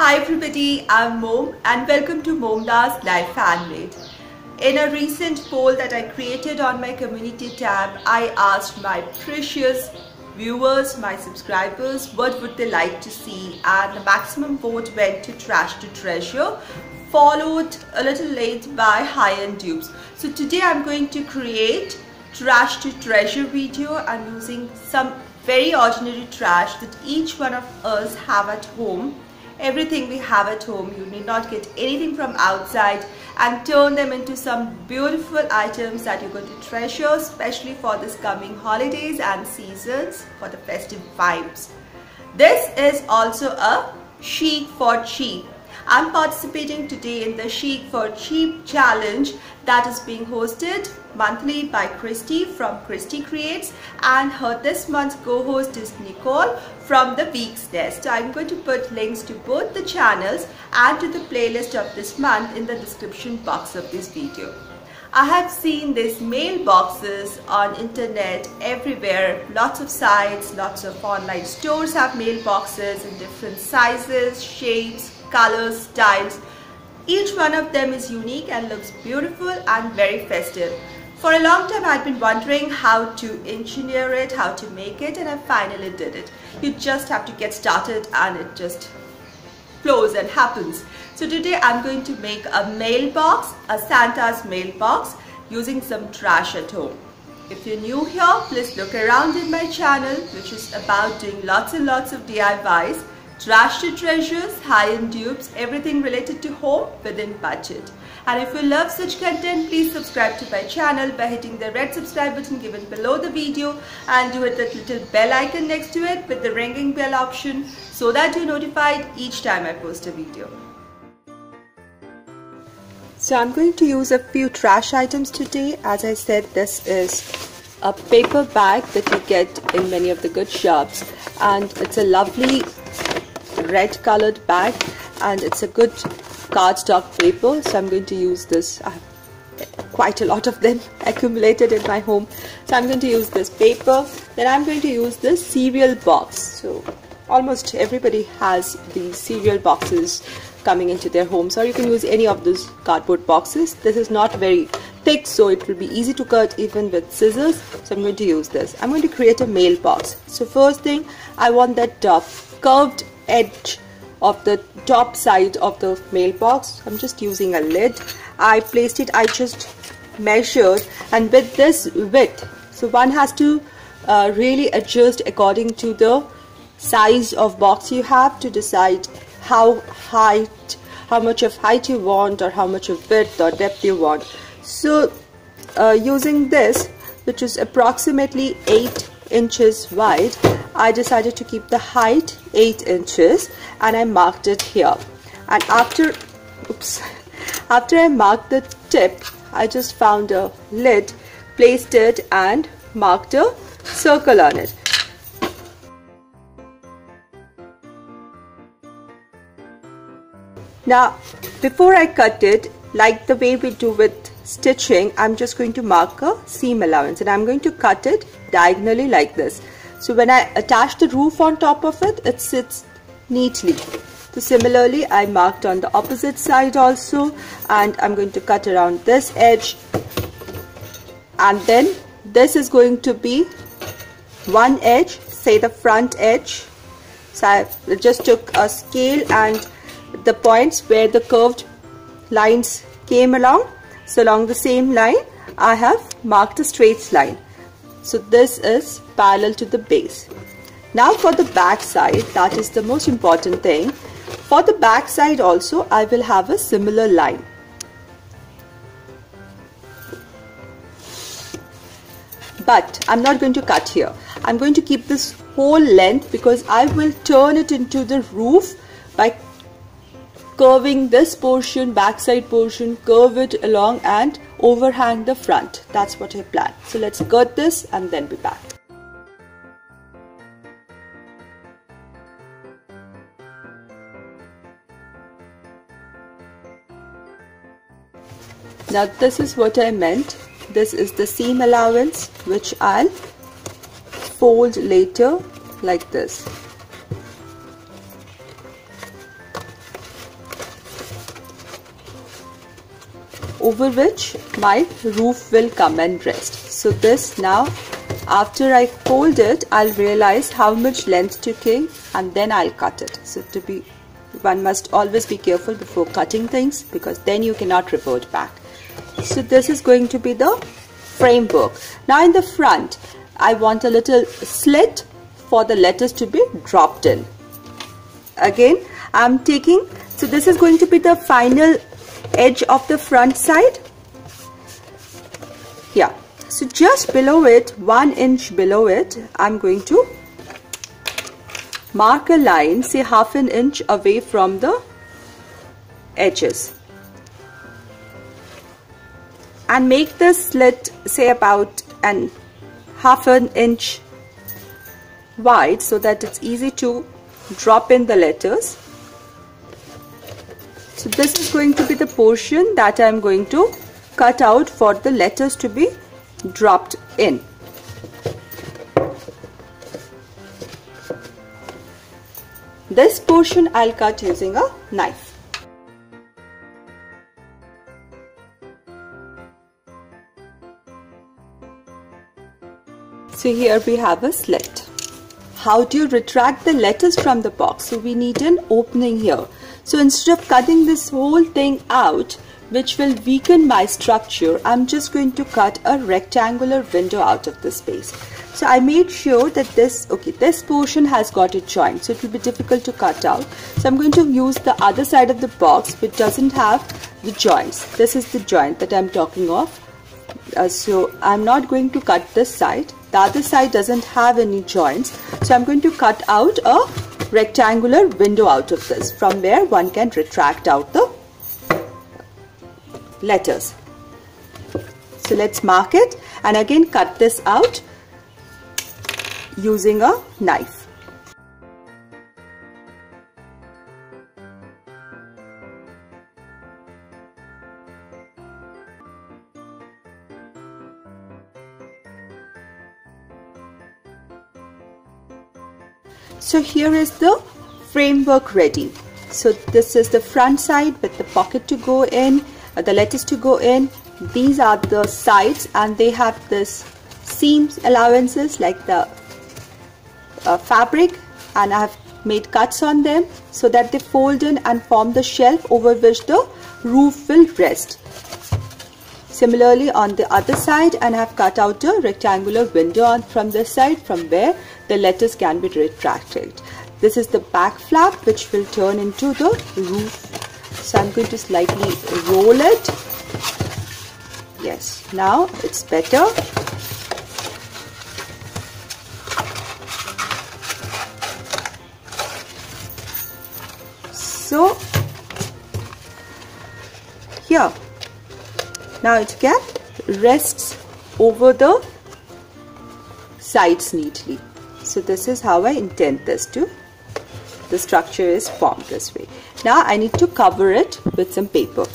Hi everybody, I'm Mom and welcome to MomDas Life Handmade. In a recent poll that I created on my community tab, I asked my precious viewers, my subscribers, what would they like to see and the maximum vote went to Trash to Treasure followed a little late by high-end dupes. So today I'm going to create trash to treasure video. I'm using some very ordinary trash that each one of us have at home. Everything we have at home, you need not get anything from outside and turn them into some beautiful items that you're going to treasure, especially for this coming holidays and seasons for the festive vibes. This is also a chic for cheap I'm participating today in the Chic for Cheap challenge that is being hosted monthly by Christi from Christi Creates and her this month's co-host is Nicole from the Weeks Nest. So I'm going to put links to both the channels and to the playlist of this month in the description box of this video. I have seen these mailboxes on internet everywhere. Lots of sites, lots of online stores have mailboxes in different sizes, shapes, colors, styles. Each one of them is unique and looks beautiful and very festive. For a long time I'd been wondering how to engineer it, how to make it and I finally did it. You just have to get started and it just flows and happens. So today I'm going to make a mailbox, a Santa's mailbox using some trash at home. If you're new here, please look around in my channel which is about doing lots and lots of DIYs Trash to treasures, high-end dupes, everything related to home within budget. And if you love such content, please subscribe to my channel by hitting the red subscribe button given below the video and do hit that little bell icon next to it with the ringing bell option so that you're notified each time I post a video. So I'm going to use a few trash items today. As I said, this is a paper bag that you get in many of the good shops and it's a lovely red colored bag and it's a good cardstock paper so I'm going to use this. I have quite a lot of them accumulated in my home. So I'm going to use this paper. Then I'm going to use this cereal box. So almost everybody has these cereal boxes coming into their homes or you can use any of those cardboard boxes. This is not very so it will be easy to cut even with scissors. So I'm going to use this. I'm going to create a mailbox. So first thing I want that uh, curved edge of the top side of the mailbox. I'm just using a lid. I placed it. I just measured. And with this width so one has to uh, really adjust according to the size of box you have to decide how height how much of height you want or how much of width or depth you want so uh, using this which is approximately 8 inches wide I decided to keep the height 8 inches and I marked it here. And after oops after I marked the tip I just found a lid placed it and marked a circle on it. Now before I cut it like the way we do with stitching I'm just going to mark a seam allowance and I'm going to cut it diagonally like this so when I attach the roof on top of it, it sits neatly. So similarly, I marked on the opposite side also and I'm going to cut around this edge and then this is going to be one edge, say the front edge. So I just took a scale and the points where the curved lines came along. So along the same line, I have marked a straight line. So this is parallel to the base. Now for the back side, that is the most important thing. For the back side also, I will have a similar line. But I'm not going to cut here. I'm going to keep this whole length because I will turn it into the roof by curving this portion, backside portion, curve it along and overhang the front. That's what I plan. So let's cut this and then be back. Now this is what I meant. This is the seam allowance which I'll fold later like this. Over which my roof will come and rest. So this now after I fold it I'll realize how much length to take and then I'll cut it. So to be one must always be careful before cutting things because then you cannot revert back. So this is going to be the framework. Now in the front I want a little slit for the letters to be dropped in. Again I'm taking so this is going to be the final edge of the front side. Yeah. So just below it one inch below it I'm going to mark a line say half an inch away from the edges. And make the slit say about an half an inch wide so that it's easy to drop in the letters so this is going to be the portion that I'm going to cut out for the letters to be dropped in. This portion I'll cut using a knife. So here we have a slit. How do you retract the letters from the box? So we need an opening here. So instead of cutting this whole thing out, which will weaken my structure, I'm just going to cut a rectangular window out of the space. So I made sure that this, okay, this portion has got a joint, so it will be difficult to cut out. So I'm going to use the other side of the box which doesn't have the joints. This is the joint that I'm talking of. Uh, so I'm not going to cut this side. The other side doesn't have any joints. So I'm going to cut out a rectangular window out of this from where one can retract out the letters. So let's mark it and again cut this out using a knife. So here is the framework ready. So this is the front side with the pocket to go in, uh, the letters to go in. These are the sides and they have this seams allowances like the uh, fabric and I have made cuts on them so that they fold in and form the shelf over which the roof will rest. Similarly on the other side and I have cut out a rectangular window on from this side from where the letters can be retracted. This is the back flap which will turn into the roof. So I'm going to slightly roll it. Yes, now it's better. So here now it can rests over the sides neatly so this is how I intend this to. The structure is formed this way. Now I need to cover it with some paper.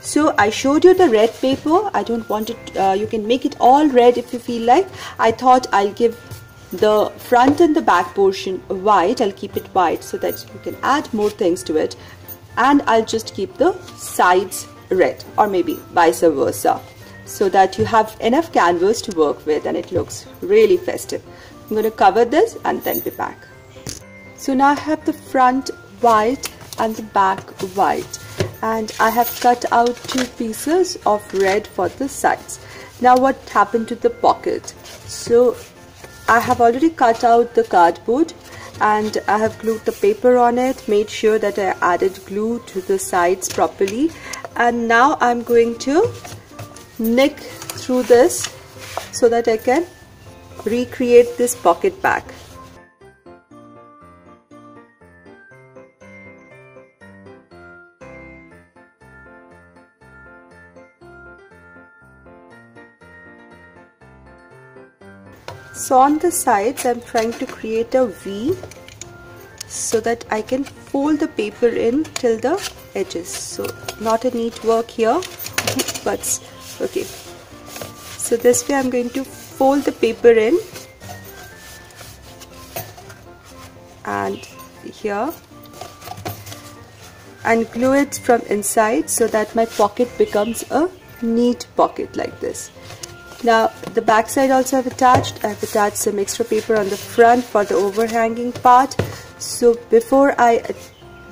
So I showed you the red paper. I don't want it uh, you can make it all red if you feel like. I thought I'll give the front and the back portion white I'll keep it white so that you can add more things to it. And I'll just keep the sides red or maybe vice versa so that you have enough canvas to work with and it looks really festive I'm going to cover this and then be back. So now I have the front white and the back white and I have cut out two pieces of red for the sides. Now what happened to the pocket? So I have already cut out the cardboard and I have glued the paper on it, made sure that I added glue to the sides properly and now I'm going to nick through this so that I can recreate this pocket back. So on the sides I'm trying to create a V so that I can fold the paper in till the edges. So not a neat work here but okay. So this way I'm going to fold the paper in and here and glue it from inside so that my pocket becomes a neat pocket like this. Now the back side also I've attached. I've attached some extra paper on the front for the overhanging part. So before I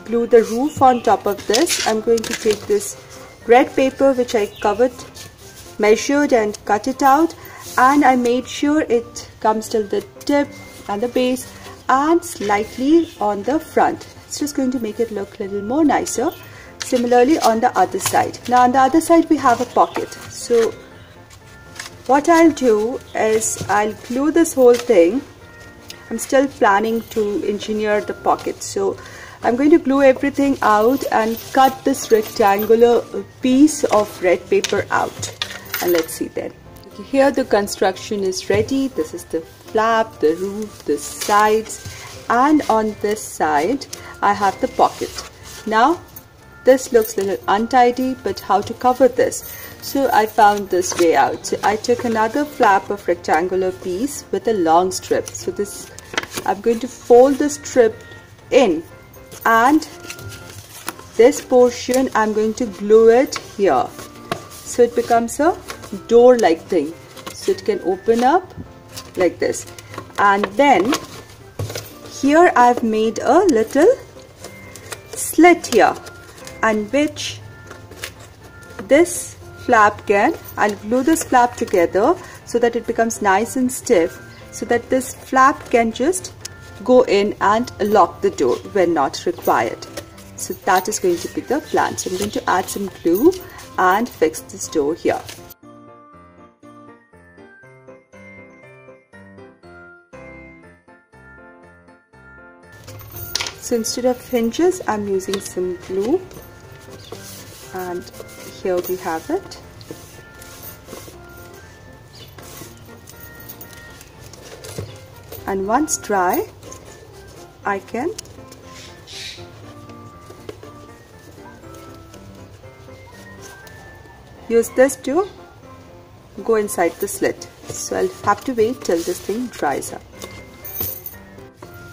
glue the roof on top of this, I'm going to take this red paper which I covered, measured and cut it out and I made sure it comes till the tip and the base and slightly on the front. It's just going to make it look a little more nicer. Similarly on the other side. Now on the other side we have a pocket. So what I'll do is I'll glue this whole thing. I'm still planning to engineer the pocket. So I'm going to glue everything out and cut this rectangular piece of red paper out. And let's see then. Here the construction is ready. This is the flap, the roof, the sides and on this side I have the pocket. Now this looks a little untidy but how to cover this? So I found this way out. So I took another flap of rectangular piece with a long strip. So this I'm going to fold the strip in and this portion I'm going to glue it here. So it becomes a door like thing. So it can open up like this. And then here I've made a little slit here. And which this flap can I'll glue this flap together so that it becomes nice and stiff so that this flap can just go in and lock the door when not required. So that is going to be the plan. So I'm going to add some glue and fix this door here instead of hinges I'm using some glue. And here we have it. And once dry I can use this to go inside the slit. So I'll have to wait till this thing dries up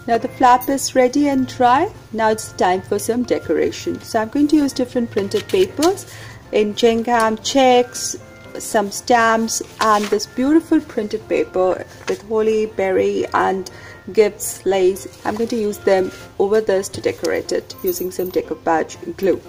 now the flap is ready and dry. Now it's time for some decoration. So I'm going to use different printed papers in gingham, checks, some stamps and this beautiful printed paper with holly, berry and gifts, lace. I'm going to use them over this to decorate it using some decoupage glue.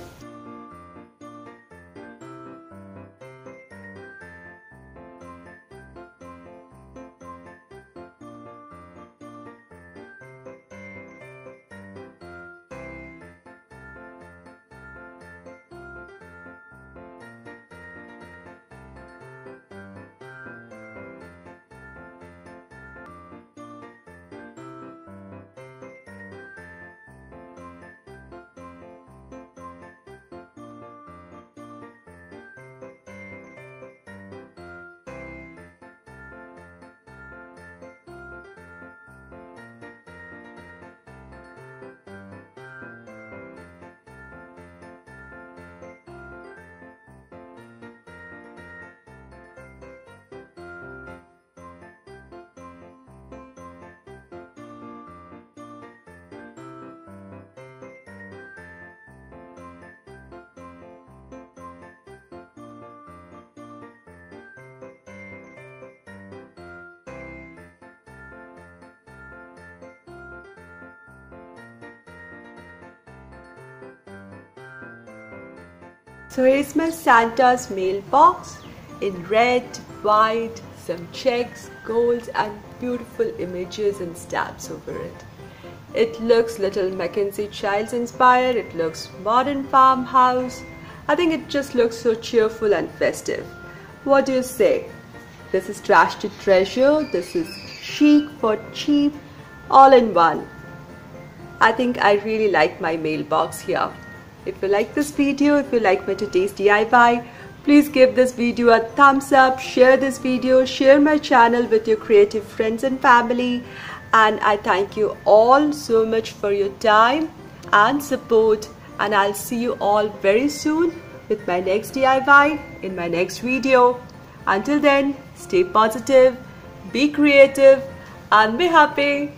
So here's my Santa's mailbox in red, white, some checks, golds and beautiful images and stamps over it. It looks little Mackenzie Childs inspired, it looks modern farmhouse. I think it just looks so cheerful and festive. What do you say? This is trash to treasure, this is chic for cheap, all in one. I think I really like my mailbox here. If you like this video, if you like my today's DIY, please give this video a thumbs up, share this video, share my channel with your creative friends and family. And I thank you all so much for your time and support. And I'll see you all very soon with my next DIY in my next video. Until then, stay positive, be creative, and be happy.